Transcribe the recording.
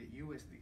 the USD,